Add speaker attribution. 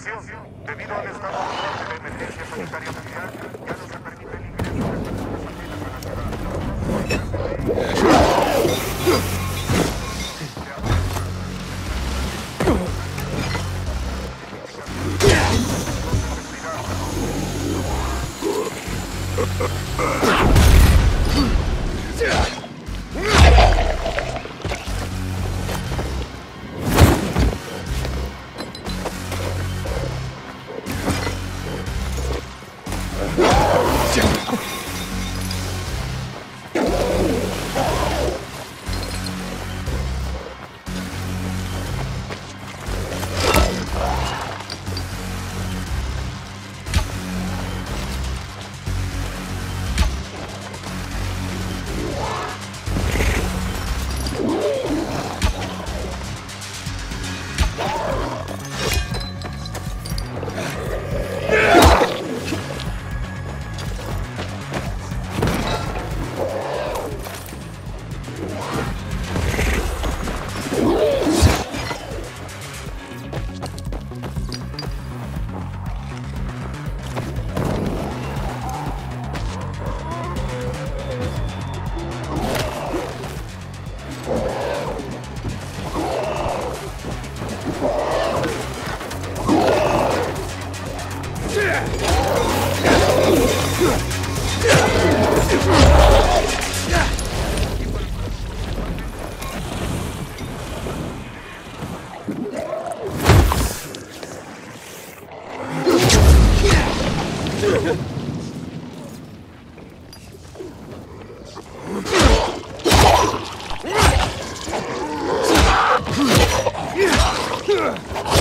Speaker 1: Acción. Debido al estado de emergencia sanitaria mundial, ya no se permite el ingreso de personas ajenas a la ciudad. Yeah. Damn it.
Speaker 2: Yeah!